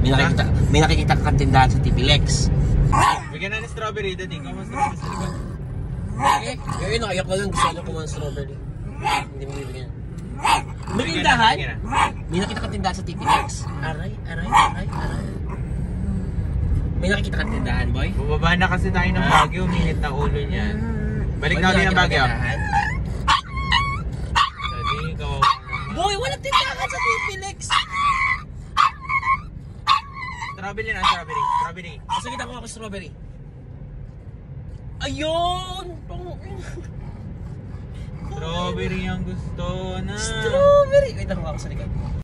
May nakikita, may nakikita ka tindahan sa TPLEX. Bigyan na ng strawberry, dati. Ikaw mo strawberry sa likod. Eh, nakayak ko lang. Gusto ko kumuha ng strawberry. Hindi mo bibigyan. May tindahan? May nakita ka tindahan sa TPLEX. Aray, aray, aray, aray. May nakikita ka tindahan, boy? Bumaba na kasi tayo ng Baguio, uminit na ulo niyan. Balik na ulit ng Baguio. ka. Boy, walang tindahan sa TPLEX! Strawberry na, strawberry. Strawberry. Kasi kita ko ako strawberry. Ayun! Strawberry ang gusto na. Strawberry! Wait lang ako sa likod.